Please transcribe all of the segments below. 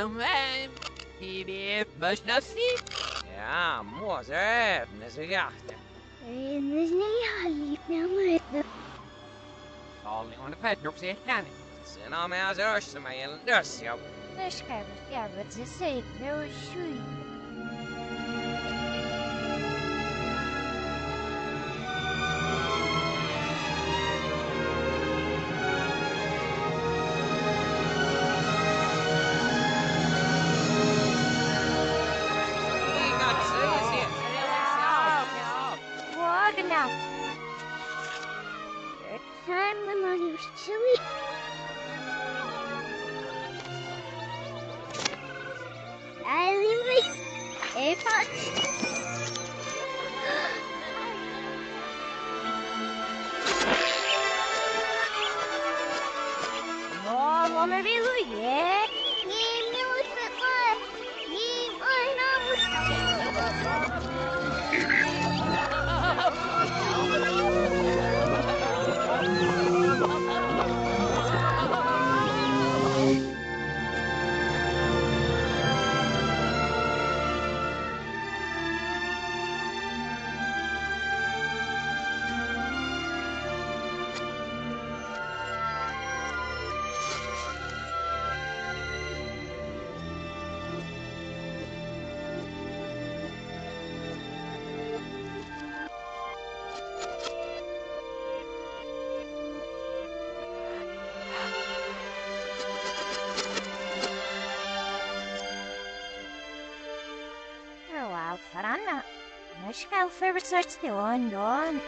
Moment, Bibi, möchtest sie? Ja, może, nezwigachte. Falling on the pet, yok zehirlen. Sen ama yazar öştürmeyin, dörs yap. Hoş geldin, gelmesin, sevgili, hoşçuyum. Time when I was silly. I leave my AirPods. National Service are still ongoing.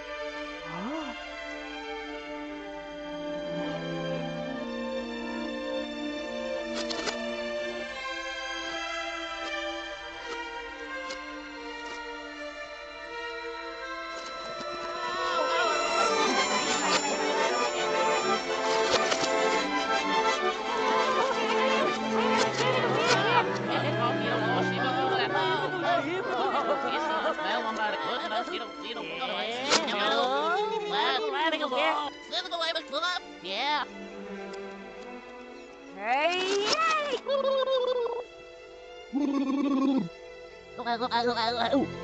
Yeah. Hey, hey!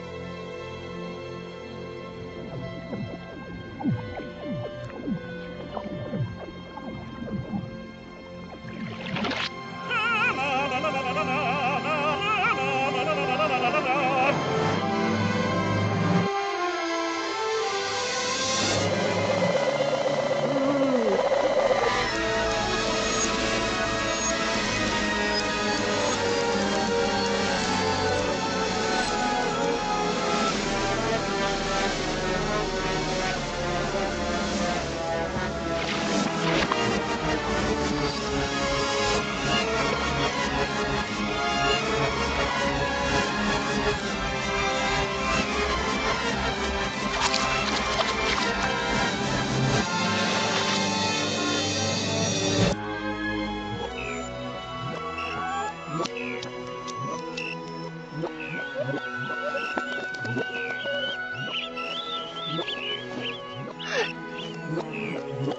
Zet,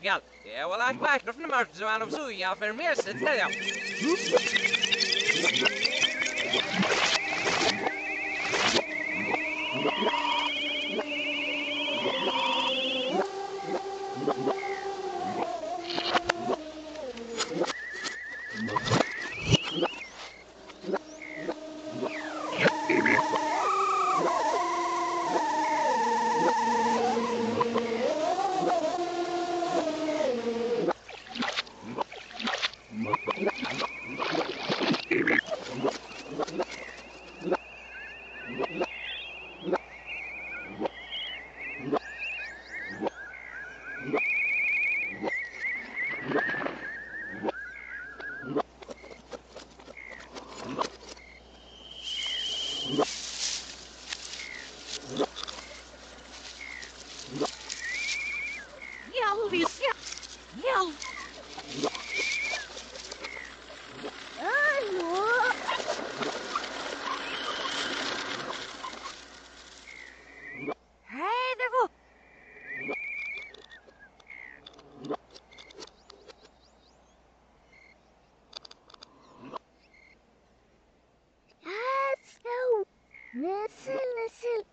ja. Ja, wel ik wacht of maar zo aan op 笑。喵。没事，没事。